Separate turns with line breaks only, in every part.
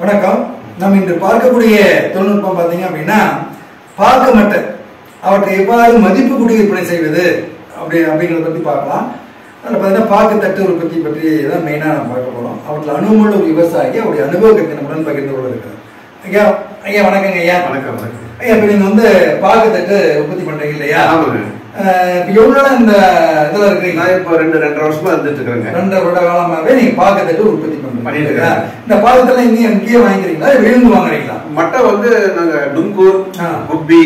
வணக்கம். நம்ம இன்று பார்க்கக்கூடிய தொழில்நுட்பம் பார்த்தீங்க அப்படின்னா பார்க்க மட்டை அவற்றை எவ்வாறு மதிப்பு கூட்டி விற்பனை செய்வது அப்படி அப்படிங்கிறத பற்றி பார்க்கலாம். அதில் பார்த்தீங்கன்னா பாக்கு தட்டு உற்பத்தி பற்றி தான் மெயினாக நம்ம பார்க்க போகிறோம் அவற்றில் அனுபவமுள்ள ஒரு விவசாயி அவருடைய அனுபவத்தை நம்முடன் பகிர்ந்து கொள்ள இருக்கிறார். ஐயா ஐயா வணக்கங்க ஐயா.
வணக்கம் வணக்கம்.
ஐயா இப்போ நீங்கள் வந்து பாக்கு தட்டு உற்பத்தி பண்ணுறீங்க இல்லையா?
ஆமாங்க.
எவ்வளோ இந்த இதில் இருக்கிறீங்க
நான் இப்போ ரெண்டு ரெண்டரை வருஷமா இருந்துட்டு இருக்கிறேங்க
ரெண்டு வருட காலமாகவே நீங்க பாக்கத்தட்டு உற்பத்தி
பண்ணிட்டு.
இந்த பாக்கத்தெல்லாம் இங்கேயே இங்கேயே வாங்கிக்கிறீங்களா விழுந்து வாங்குறீங்களா
மட்டை வந்து நாங்க டுங்கூர். குப்பி.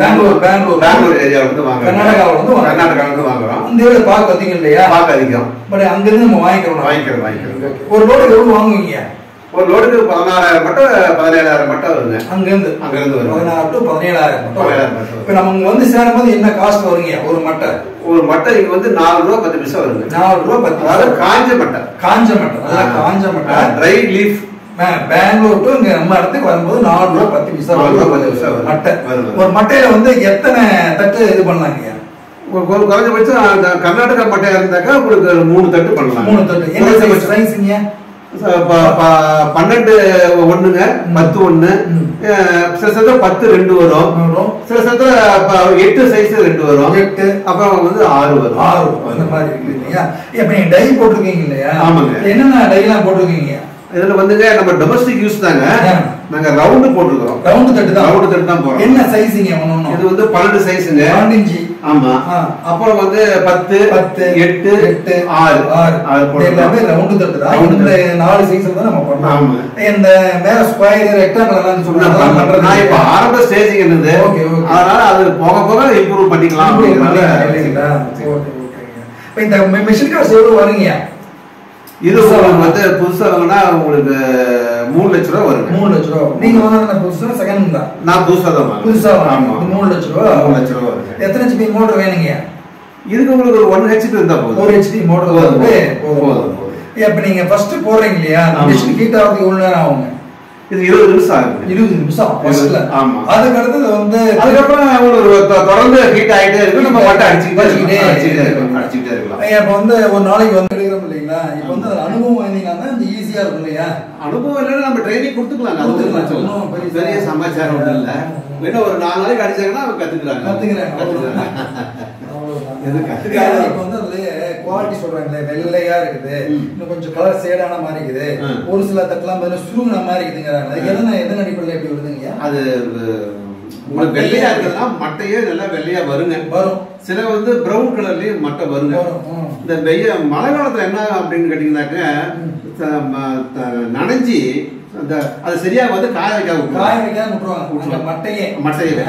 பெங்களூர், பெங்களூர்.
பெங்களூர் ஏரியா வந்து வாங்குறோம்
கர்நாடகாவுல.
கர்நாடகால இருந்து வாங்குறோம்
இதில் பாக்கு பார்த்தீங்க இல்லையா
பாக்கு அதிகம்
பட் அங்கிருந்து நம்ம வாங்கிக்கிறோம்
வாங்கிக்கிறோம், வாங்கிக்கிறோம்.
ஒரு லோடு எவ்வளவு வாங்குவீங்க
ஒரு லோடுக்கு பதினாறாயிரம் மட்டை பதினேழாயிரம் மட்டை வருங்க.
அங்கிருந்து.
அங்கிருந்து வரும்.
பதினாறு டு பதினேழாயிரம் மட்டும்
பதினேழாயிரம் மட்டும் வரும்.
இப்போ நம்ம இங்க வந்து சேரும்போது என்ன காஸ்ட் வருங்க? ஒரு மட்டை.
ஒரு மட்டை இங்க வந்து நாலு ரூபா பத்து பைசா வருங்க.
நாலு ரூபா பத்து
அதாவது. காஞ்ச மட்டை.
காஞ்ச மட்டை. நல்லா காஞ்ச மட்டை.
ட்ரை லீஃப்
பெங்களூர் டு இங்க நம்ம இடத்துக்கு வரும்போது நாலு ரூபா பத்து பைசா
நாலு ரூபா. பத்து பைசா வருது.
மட்டை. ஒரு மட்டையில வந்து எத்தனை தட்டு இது பண்ணலாங்க
ஒரு குறைஞ்சபட்சம் கர்நாடகா மட்டையா இருந்தாக்கா உங்களுக்கு மூணு தட்டு பண்ணலாம்.
மூணு தட்டு. என்ன
குறைஞ்சபட்சம். பன்னெண்டு ஒண்ணுங்க பத்து ஒண்ணு. சில சத்துல பத்து ரெண்டு வரும். சில சத்துல எட்டு சைஸ் ரெண்டு வரும்.
எட்டு.
அப்புறம் வந்து ஆறு வரும்.
ஆறு அந்த மாதிரி இருக்கு இல்லையா? இப்ப நீங்க டை போட்டிருக்கீங்க இல்லையா?
ஆமாங்க.
என்னென்ன டை எல்லாம் போட்டிருக்கீங்க?
இதுல வந்துங்க நம்ம டொமஸ்டிக் யூஸ் தாங்க. நாங்க ரவுண்டு போட்டுருக்கோம்
ரவுண்டு தட்டு தான்.
ரவுண்டு தட்டு தான் போறோம்.
என்ன சைஸுங்க ஒண்ணு
இது வந்து பன்னெண்டு சைஸுங்க
பன்னெண்டு
ஆமா. அப்புறம் வந்து பத்து
பத்து
எட்டு
எட்டு
ஆறு.
ஆறு.
ஆறு
எல்லாமே ரவுண்டு தட்டு தான். இந்த நாலு சைஸ்ல தான் நம்ம பண்றோம்.
ஆமா.
இந்த மேல ஸ்கொயர்
நான்
சொல்றாங்க
நான் இப்ப ஆரம்ப
ஓகே, ஓகே.
அதனால அது போக போக இம்ப்ரூவ் பண்ணிக்கலாம் அப்படிங்கறதுனால
இப்ப இந்த மிஷின் காசு எவ்வளவு வருங்க
இது உங்களுக்கு வந்து புதுசா வாங்கினா உங்களுக்கு மூணு லட்ச ரூபா வருங்க.
மூணு லட்ச ரூபா நீங்க வாங்கின புதுசா செகண்ட் தான்.
நான் புதுசா தான்.
புதுசா
ஆமா.
மூணு லட்ச ரூபா
மூணு லட்ச ரூபா வருங்க.
எத்தனை ஹெச்பி மோட்டர் வேணுங்க?
இதுக்கு உங்களுக்கு ஒரு ஒன் ஹெச்பி இருந்தா போதும்.
ஒரு ஹெச்பி மோட்டர் வந்து
போதும்.
இப்ப நீங்க ஃபர்ஸ்ட் போடுறீங்க இல்லையா. மிஷின் ஹீட் ஆகிறதுக்கு எவ்வளவு நேரம் ஆகுங்க?
இது இருபது நிமிஷம் ஆகுது
இருபது நிமிஷம் ஃபர்ஸ்ட்ல
ஆமா.
அதுக்கு அடுத்தது வந்து
அதுக்கப்புறம் தொ- தொடர்ந்து ஹீட் ஆயிட்டே இருக்கு நம்ம மட்டும் அடிச்சுக்கிட்டே
அடிச்சுக்கிட்டே
இருக்கலாம். அடிச்சுக்கிட்டே
இருக்கலாம். இப்ப வந்து ஒரு நாளைக்கு வந்து எடுக்கிறோம் இல்லைங்களா? இப்ப வந்து அனுபவம் வாங்கினீங்கன்னா இந்த ஈஸியா இருக்கும் இல்லையா?
அனுபவம் இல்லைன்னா நம்ம ட்ரைனிங் கொடுத்துக்கலாம். இல்ல.
ஒண்ணும் பெரிய
சமாச்சாரம் ஒண்ணும் இல்ல. இன்னும் ஒரு நாலு நாளைக்கு அடிச்சாங்கன்னா அவங்க கத்துக்கிறாங்க. கத்துக்கிறாங்க.
அவ்வளவுதான்.
எது கத்துக்காத?
இப்ப வந்து குவாலிட்டி சொல்றாங்களே வெள்ளையா இருக்குது. இன்னும் கொஞ்சம் கலர் சேடான மாதிரி இருக்குது. ஒரு சில தட்டுலாம் பாத்தீங்கன்னா சுருங்கின மாதிரி இருக்குங்கிறாங்க அதுக்கு எதனா எதன் அடிப்படையில் எப்படி வருதுங்க?
அது உங்களுக்கு வெள்ளையா இருக்குதுன்னா மட்டையே நல்லா வெள்ளையா வருங்க.
வரும்.
சில வந்து பிரவுன் கலர்லயும் மட்டை வருங்க. இந்த வெய்ய மழை காலத்துல என்ன அப்படின்னு கேட்டீங்கன்னாக்க நனைஞ்சி அந்த அது சரியா வந்து காய வைக்க
காய. வைக்காம விட்டுருவாங்க அந்த. மட்டையே
மட்டையவே.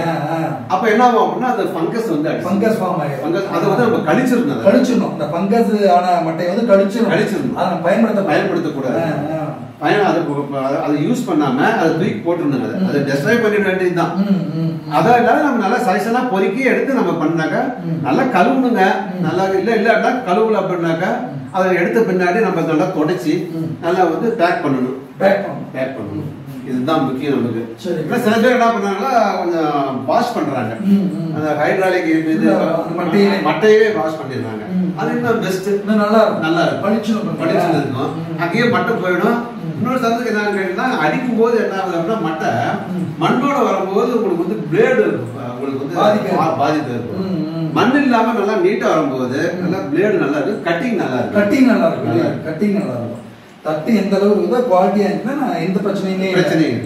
அப்ப என்ன ஆகும் அப்படின்னா அது ஃபங்கஸ் வந்து அடிக்கும்.
பங்கஸ் ஃபார்ம் ஆயிடும்
ஃபங்கஸ் அதை வந்து நம்ம கழிச்சிருந்தோம் அதை.
கழிச்சிடணும் இந்த பங்கஸ் ஆன மட்டையை வந்து கழிச்சிடணும்
கழிச்சிடணும்.
அதை பயன்படுத்த
பயன்படுத்தக்கூடாது. பயன் அது பு- அதை யூஸ் பண்ணாம அதை தூக்கி போட்டுருந்தாங்க அதை. அதை டெஸ்ட்ராய் பண்ணிட வேண்டியதுதான். அதான் இல்லாத நம்ம நல்லா சைஸெல்லாம் பொறுக்கி எடுத்து நம்ம பண்ணாக்கா. நல்லா கழுவுனுங்க நல்லா இல்ல இல்லன்னா கழுவுல அப்படின்னாக்கா அதை எடுத்த பின்னாடி நம்ம நல்லா தொடச்சி. நல்லா வந்து பேக் பண்ணணும்
பேக் பண்ணணும்.
பேக் பண்ணணும் இதுதான் முக்கியம் நமக்கு
சரி.
ஆனா சில பேர் என்ன பண்ணாங்கன்னா கொஞ்சம் வாஷ்
ம்.
அந்த ஹைட்ராலிக் இது
அந்த மட்டையவே.
வாஷ் பண்ணிடுறாங்க. அது இன்னும் பெஸ்ட்
இன்னும் நல்லா இருக்கும்
நல்லா இருக்கும்
இருக்கும்.
பளிச்சுன்னு இருக்கும். அங்கேயே மட்டை போயிடும். இன்னொரு சந்தத்துக்கு என்னன்னு கேட்டீங்கன்னா அடிக்கும் போது என்ன ஆகுது அப்படின்னா மட்டை. மண்ணோட வரும்போது உங்களுக்கு வந்து பிளேடு உங்களுக்கு வந்து
பாதிப்பு.
பாதிப்பு இருக்கும். மண் இல்லாம நல்லா நீட்டா வரும்போது நல்லா பிளேடு நல்லா இருக்கு கட்டிங் நல்லா இருக்கு
கட்டிங் நல்லா இருக்கும். கட்டிங் நல்லா இருக்கும் தட்டு எந்த அளவுக்கு இருக்குதோ குவாலிட்டியா இருக்குன்னா நான் எந்த பிரச்சனையுமே.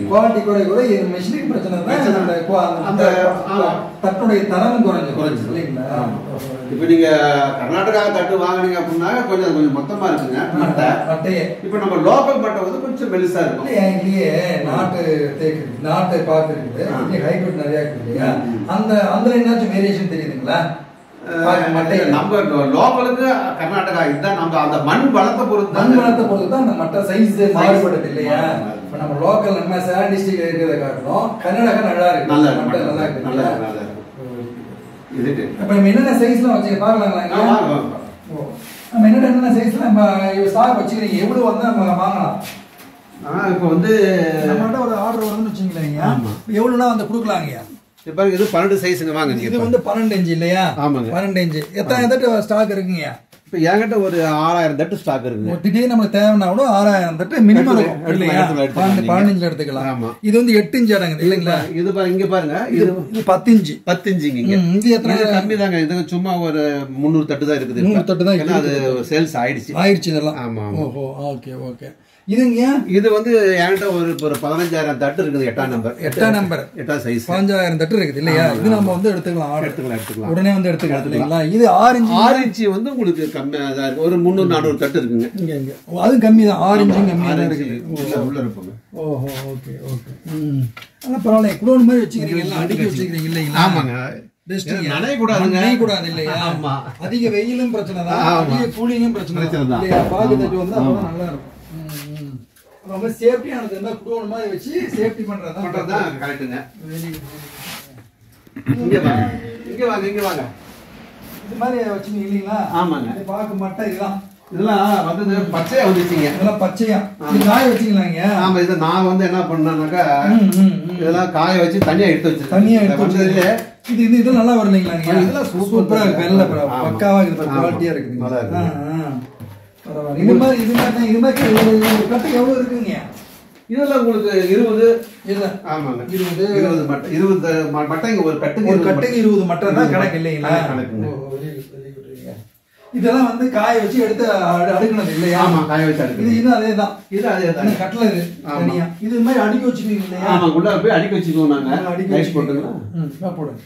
குவாலிட்டி குறை இது மெஷினிங் பிரச்சனை தான். அந்த. தட்டுடைய தரம் குறைஞ்சு
குறைஞ்சிரும்.
இல்லைங்களா.
இப்ப நீங்க கர்நாடகா தட்டு வாங்குனீங்க அப்படின்னா கொஞ்சம் கொஞ்சம் மொத்தமா இருக்குங்க மட்டை
மட்டையே
இப்ப நம்ம லோக்கல் மட்டை வந்து கொஞ்சம் மெலிசா இருக்கும்
இதுலயே நாட்டு தேக்கு நாட்டு பாக்கு இருக்குது ஹைபிரிட் நிறைய இருக்கு இல்லையா. அந்த அதுல என்னாச்சும் வேரியேஷன் தெரியுதுங்களா
நம்ம லோக்கலுக்கு கர்நாடகா இதுதான் நம்ம அந்த மண் வளத்தை பொறுத்து
மண் வளத்தை பொறுத்து தான் அந்த மட்டை சைஸ் மாறுபடுது இல்லையா. இப்ப நம்ம லோக்கல் நம்ம சேலம் டிஸ்ட்ரிக்ட் இருக்கிறத காட்டிலும் கர்நாடகா நல்லா இருக்கு
நல்லா இருக்கு
நல்லா இருக்கு
நல்லா? இருக்கு
அப்ப நம்ம என்னென்ன சைஸ்லாம் வச்சு. ஓ. நம்ம என்ன என்னென்ன சைஸ்ல நம்ம ஸ்டாக் வச்சுக்கிறீங்க எவ்வளவு வந்து நம்ம வாங்கலாம்
இப்போ வந்து
நம்மள்ட்ட ஒரு ஆர்டர் வருதுன்னு வச்சுங்களேங்க
ஆமா.
எவ்வளவுனா வந்து கொடுக்கலாங்கய்யா
இப்போ பாருங்க இது பன்னெண்டு சைஸுங்க வாங்க
இது வந்து பன்னெண்டு இன்ச்சு இல்லையா?
ஆமாங்க.
பன்னெண்டு இன்ச்சு எத்தனை தட்டு ஸ்டாக் இருக்குங்கய்யா
இப்போ என்கிட்ட ஒரு ஆறாயிரம் தட்டு ஸ்டாக் இருக்குங்க.
ஒரு திடீர்னு நமக்கு தேவைன்னா கூட ஆறாயிரம் தட்டு மினிமம் இருக்கும்
எடுத்துக்கலாம், ஆமா.
இது வந்து எட்டு இன்ச்சு அடங்குது இல்லைங்களா?
இது பாருங்க இங்க பாருங்க.
இது
இது
பத்து இன்ச்சு
பத்து இன்ச்சுங்க இங்க.
எத்தனை
கம்மி தாங்க. இது சும்மா ஒரு முந்நூறு தட்டு தான் இருக்குது.
முந்நூறு. தட்டு தான்
அது சேல்ஸ் ஆயிடுச்சு.
ஆயிடுச்சு இதெல்லாம்.
ஆமா
ஓஹோ ஓகே ஓகே இதுங்க
இது வந்து என்கிட்ட ஒரு ஒரு பதினஞ்சாயிரம் தட்டு இருக்குது எட்டாம் நம்பர்.
எட்டாம் நம்பர்.
எட்டாம் சைஸ்
பதினஞ்சாயிரம் தட்டு இருக்குது இல்லையா? இது நம்ம வந்து எடுத்துக்கலாம் ஆர்டர்
எடுத்துக்கலாம் எடுத்துக்கலாம்.
உடனே வந்து எடுத்துக்கலாம் இல்லைங்களா? இது ஆறு இன்ச்சு
வந்து உங்களுக்கு கம்மியா தான் இருக்கு. ஒரு முந்நூறு நானூறு தட்டு இருக்குங்க.
இங்க இங்க. அதுவும் கம்மி தான். கம்மியாக
ஆறு
தான் இருக்குது.
உள்ள இருப்போங்க.
ஓஹோ ஓகே ஓகே. ம். ஆனால் பரவாயில்ல குடோன் மாதிரி வச்சுக்கிறீங்க. அடுக்கி வச்சுக்கிறீங்க இல்லைங்களா?
ஆமாங்க. நனையக்கூடாதுங்க.
நனையக்கூடாது இல்லையா?
ஆமா.
அதிக வெயிலும் பிரச்சனை தான். அதிக கூலிங்கும் பிரச்சனை தான். தட்டு வந்து நல்லா இருக்கும். ரொம்ப சேஃப்டியானது இருந்தா குடோன் மாதிரி வச்சு சேஃப்டி பண்றது
பண்றது
தான்
கரெக்டுங்க. இங்க வாங்க. இங்க வாங்க இங்க வாங்க.
இது மாதிரி வச்சுங்க இல்லைங்களா?
ஆமாங்க.
இது பார்க்க மாட்டேன் இதுதான்
இதெல்லாம் வந்து பச்சையா வந்துச்சுங்க.
இதெல்லாம் பச்சையா. இது காய வச்சுக்கலாங்க
ஆமா இது நான் வந்து என்ன பண்ணேன்னாக்கா. இதெல்லாம் காய வச்சு தனியா எடுத்து வச்சிருக்கேன்.
தனியா எடுத்து வச்சிருக்கீங்க. இது இது இது நல்லா வரும் இல்லைங்களாங்க
இதெல்லாம்
சூப்பரா. வெள்ளை. பக்காவா இருக்குது. குவாலிட்டியா இருக்குது.
நல்லா இருக்கு.
பரவாயில்ல. இது மாதிரி இது மாதிரி இது மாதிரி கட்டுக்கு எவ்வளவு இருக்குங்க?
இதெல்லாம் உங்களுக்கு இருபது
இல்ல
ஆமாங்க.
இருபது.
இருபது மட்டை இருபது மட்டைங்க ஒரு கட்டுக்கு
ஒரு கட்டுக்கு இருபது மட்டும் தான் கணக்கு இல்லைங்களா?
கணக்கு, கணக்குங்க.
இதெல்லாம் வந்து காய வச்சு எடுத்து அடு- அடுக்கணும் இல்லையா?
ஆமா காய வச்சு அடுக்குது
இது அதே தான்.
இது அதே தான்.
கட்டல இது
ஆமா.
தனியா. இது மாதிரி அடுக்கி வச்சுக்கிறீங்க இல்லையா?
ஆமா உள்ள போய் அடிக்க வச்சுக்குவோம் நாங்க.
அடுக்கி வச்சுக்கிறீங்க.
போட்டுக்கலாம்.
போடுங்க.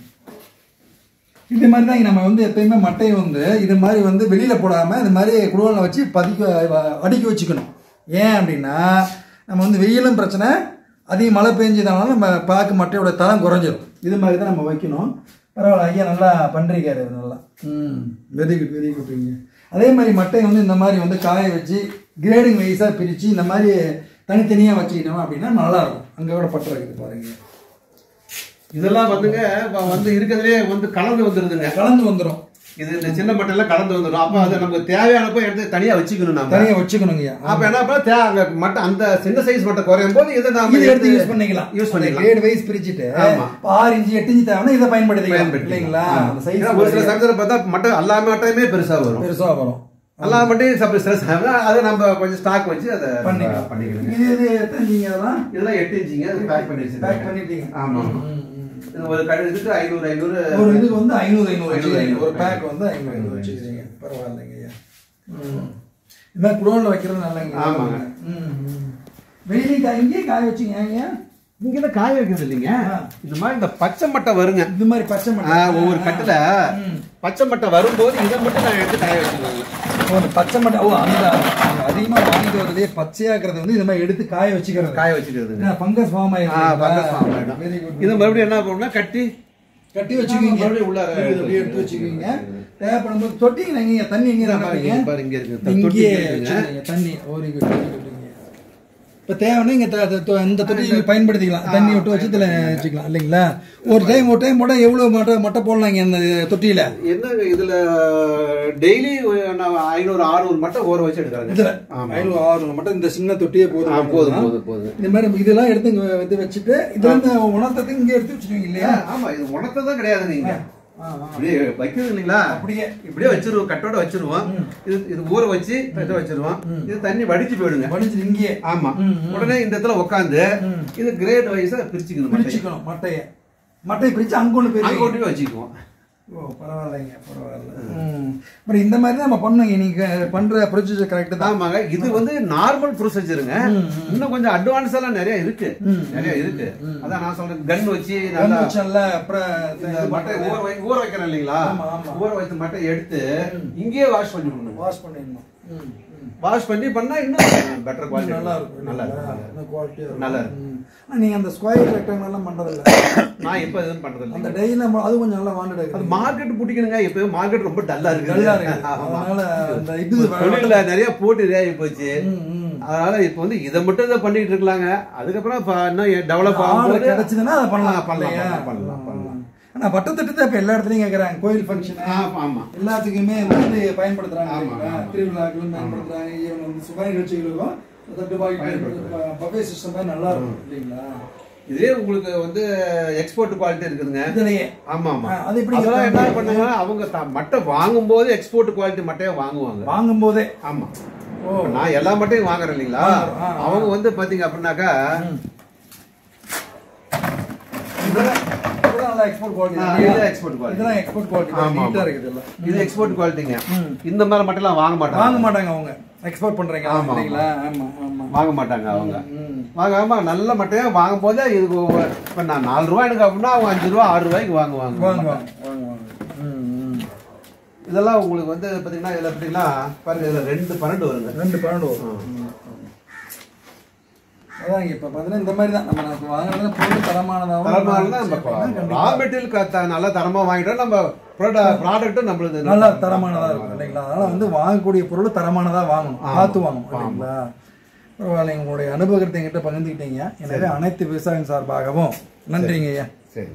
இது மாதிரி தான் நம்ம வந்து எப்பயுமே மட்டையை வந்து இது மாதிரி வந்து வெளியில் போடாமல் இது மாதிரி குடோனில் வச்சு பதிக்க வ- அடுக்கி வச்சுக்கணும். ஏன் அப்படின்னா நம்ம வந்து வெயிலும் பிரச்சனை அதிக மழை பெஞ்சதுனால நம்ம பாக்கு மட்டையோட தரம் குறைஞ்சிடும் இது மாதிரி தான் நம்ம வைக்கணும். பரவாயில்ல ஐயா நல்லா பண்றீங்க நல்லா. ம் வெரி குட் வெரி அதே மாதிரி மட்டையை வந்து இந்த மாதிரி வந்து காய வச்சு கிரேடிங் வைஸாக பிரித்து இந்த மாதிரி தனித்தனியாக வச்சுக்கிட்டோம் அப்படின்னா நல்லாயிருக்கும் அங்கே கூட பட்டு இருக்குது பாருங்க.
இதெல்லாம் வந்துங்க வந்து இருக்கிறதுலே வந்து கலந்து வந்துருதுங்க.
கலந்து வந்துடும்
இது இந்த சின்ன மட்டை எல்லாம் கலந்து வந்துடும் அப்ப அது நமக்கு தேவையானப்ப எடுத்து தனியா வச்சுக்கணும் நாம.
தனியாக வச்சுக்கணுங்கய்யா
அப்ப என்ன பண்ண தே அங்க மட்டை அந்த சின்ன சைஸ் மட்டை குறையும் போது இதை நாம
இது எடுத்து யூஸ் பண்ணிக்கலாம்.
யூஸ் பண்ணிக்கலாம்.
கிரேட் வைஸ் பிரிச்சுட்டு ஆறு இன்ச்சு எட்டு இன்ச்சு தேவைன்னா இதை பயன்படுத்திக்கலாம். இல்லைங்களா?
ஏன்னா ஒரு சில
சைஸ்
சமயத்துல பார்த்தா மட்டை எல்லா மட்டையுமே பெருசா வரும்.
பெருசா வரும்.
எல்லா மட்டையும் சப்ப சில சமயம் அதை நம்ம கொஞ்சம் ஸ்டாக் வச்சு அதை
பண்ணிக்கலாம்.
பண்ணிக்கணும்
இது இது எத்தனை அதெல்லாம்
இதெல்லாம்? எட்டு இன்ச்சிங்க. அது பேக் பண்ணி
பேக் பண்ணிட்டீங்க.
ஆமா.
ம், ம், ம்.
இது ஒரு கடை இதுக்கு ஐநூறு ஐநூறு.
ஒரு இதுக்கு வந்து ஐநூறு ஐநூறு வச்சுக்கிறீங்க
ஐநூறு,
ஒரு பேக் வந்து ஐநூறு ஐநூறு வச்சுக்கிறீங்க. பரவாயில்லைங்க ஐயா. ம். இது மாதிரி குடோனில் வைக்கிறது நல்லங்க.
ஆமாங்க.
ம் ம். வெளியில காய் வச்சுங்க ஏங்க?
இங்க தான் காய வைக்கிறது இல்லைங்க. இந்த மாதிரி இந்த பச்சை மட்டை வருங்க.
இது மாதிரி பச்சை மட்டை.
ஒவ்வொரு கட்டுல. பச்சை மட்டை வரும்போது இதை மட்டும் நான் எடுத்து காய வச்சுக்குவாங்க
ஓ, அந்த பச்சை மட்டை ஓ அந்த அந்த அதிகமா வாங்கிட்டு வரதே பச்சையா இருக்கிறது வந்து இந்த மாதிரி எடுத்து காய வச்சுக்கிறது.
காய வச்சுக்கிறதுங்க
ஃபங்கஸ் ஃபார்ம்
ஆயிடும்.
வெரி குட்
இதை மறுபடியும் என்ன பண்ணணும்னா கட்டி
கட்டி வச்சுக்குவீங்க.
மறுபடியும் உள்ளார
எடுத்து வச்சுக்குவீங்க. தேவைப்படும் போது தொட்டிங்க நீங்க தண்ணி எங்க
பாருங்க, பாருங்க, இங்க இருக்கு.
தண்ணி. குட்ங்க இப்போ தேவைன்னா இங்கே இந்த தொட்டி பயன்படுத்திக்கலாம். தண்ணி விட்டு வச்சு இதில் வச்சுக்கலாம் இல்லைங்களா? ஒரு டைம் ஒரு டைம் போட்டால் எவ்வளோ மட்டை மட்டை போடலாங்க இந்த தொட்டியில்?
என்ன இதுல டெய்லி ஐநூறு ஆறுநூறு மட்டும் ஊற வச்சு எடுக்கிறாங்க
இதில். ஐநூறு ஆறு மட்டும் இந்த சின்ன தொட்டியே போதும்.
போதும் போதும் போதும்.
இந்த மாதிரி இதெல்லாம் எடுத்து இங்க இது வச்சுட்டு இதுல இருந்து உணர்த்தத்துக்கு இங்கே எடுத்து வச்சுருவீங்க இல்லையா?
ஆமா இது உணர்த்ததான் கிடையாது நீங்க. இப்படியே வைக்கிறது இல்லைங்களா?
அப்படியே.
இப்படியே வச்சிருவோம் கட்டோட வச்சிருவோம். இது இது ஊற வச்சு இதை வச்சிருவோம். இது தண்ணி வடிச்சு போயிடுங்க.
வடிஞ்சு இங்கேயே.
ஆமா. உடனே இந்த இடத்துல உட்காந்து. இது கிரேட் வைஸா பிரிச்சுக்கணும்.
பிரிச்சுக்கணும் மட்டையை. மட்டையை பிரிச்சு அங்க ஒன்று
அங்க
போய்
வச்சுக்குவோம்.
ஓ பரவாயில்லைங்க பரவாயில்ல. அப்புறம் இந்த மாதிரி தான் நம்ம பண்ணுங்க நீங்க பண்ற ப்ரொசீஜர் கரெக்ட் தான்.
ஆமாங்க. இது வந்து நார்மல் ப்ரொசீஜருங்க இன்னும் கொஞ்சம் அட்வான்ஸ் எல்லாம் நிறைய இருக்கு. நிறைய இருக்கு. அதான் நான் சொல்றேன் கன் வச்சு நல்லா
அப்புறம்
மட்டை ஊற வை ஊற வைக்கிறேன் இல்லைங்களா. ஊற வைத்த மட்டை எடுத்து இங்கேயே வாஷ் பண்ணி
வாஷ் பண்ணிடணும்.
வாஷ் பண்ணி பண்ணா இன்னும் பெட்டர் குவாலிட்டி
நல்லா இருக்கும்.
நல்லா இருக்கும்.
குவாலிட்டியா
நல்லா இருக்கும்.
நீங்க அந்த ஸ்கொயர் ரெக்டாங்கிள் எல்லாம் பண்றது இல்ல
நான் இப்ப எதுவும் பண்றது இல்லை
அந்த டைல அது கொஞ்சம் நல்லா வாண்டட்
அது மார்க்கெட் பிடிக்கணுங்க. இப்ப மார்க்கெட் ரொம்ப டல்லா இருக்கு
நல்லா இருக்கு அதனால அந்த இது
தொழில நிறைய போட்டி இதாகி போச்சு. அதனால இப்ப வந்து இதை மட்டும் தான் பண்ணிட்டு இருக்கலாங்க. அதுக்கப்புறம் இன்னும் டெவலப் ஆகும்போது
கிடைச்சதுன்னா அதை பண்ணலாம்.
பண்ணலாம்? பண்ணலாம், பண்ணலாம், பண்ணலாம்.
ஆனா பட்டத்தட்டு தான் இப்ப எல்லா இடத்துலயும் கேக்குறாங்க. கோயில் ஃபங்க்ஷன்
ஆ, ஆமா
எல்லாத்துக்குமே வந்து பயன்படுத்துறாங்க.
ஆமா,
இல்லைங்களா?
ஆமா.
திருவிழாக்களும் பயன்படுத்துறாங்க. ஈவன் வந்து சுப நிகழ்ச்சிகளுக்கும் தட்டு
பயன்படுத்துறாங்க.
பஃபே சிஸ்டம் தான் நல்லா இருக்கும் இல்லைங்களா?
இதே உங்களுக்கு வந்து எக்ஸ்போர்ட் குவாலிட்டி இருக்குதுங்க.
இதுலயே.
ஆமா
அது
அதெல்லாம் என்ன? பண்ணுங்க? அவங்க மட்டை வாங்கும்போது எக்ஸ்போர்ட் குவாலிட்டி மட்டையை வாங்குவாங்க.
வாங்கும் போதே
ஆமா நான் எல்லா மட்டையும் வாங்குறேன் இல்லைங்களா. அவங்க வந்து பாத்தீங்க அப்படின்னாக்கா
இதெல்லாம் நல்லா எக்ஸ்போர்ட் குவாலிட்டி
இது.
இதெல்லாம் எக்ஸ்போர்ட் குவாலிட்டி
ஆமா, ஆமா.
நீட்டா இருக்குது எல்லாம்
இது எக்ஸ்போர்ட் குவாலிட்டிங்க
ம்.
இந்த மாதிரி மட்டைலாம் வாங்க மாட்டாங்க.
வாங்க மாட்டாங்க அவங்க. எக்ஸ்போர்ட் பண்றீங்க
ஆமா,
இல்லைங்களா? ஆமா ஆமா.
வாங்க மாட்டாங்க அவங்க. வாங்காம நல்ல மட்டையா வாங்கும் போது இதுக்கு இப்ப நான் நாலு ரூபாய் எனக்கு அப்படின்னா அவங்க அஞ்சு ரூபா ஆறு ரூபாய்க்கு வாங்குவாங்க
வாங்குவாங்க.
இதெல்லாம் உங்களுக்கு வந்து பாத்தீங்கன்னா இதுல பாத்தீங்கன்னா பாருங்க இதுல ரெண்டு பன்னெண்டு வருங்க.
ரெண்டு பன்னெண்டு வரும். அதான் இப்ப பாத்தீங்கன்னா இந்த மாதிரி தான். நம்ம நமக்கு வாங்குறது பொருள் தரமானதாகவும்
தரமான
கண்டிப்பா
நம்ம ரா மெட்டீரியல் நல்ல தரமா வாங்கிட்டோம் நம்ம ப்ராடக்ட்டும் நம்மளுது
நல்லா தரமானதா இருக்கும் இல்லைங்களா? அதனால வந்து வாங்கக்கூடிய பொருள் தரமானதா வாங்கணும். பார்த்து வாங்கணும் இல்லைங்களா? பரவாயில்ல உங்களுடைய அனுபவத்தை எங்கிட்ட பகிர்ந்துக்கிட்டீங்க. எனவே அனைத்து விவசாயம் சார்பாகவும் நன்றிங்க ஐயா.
சரி.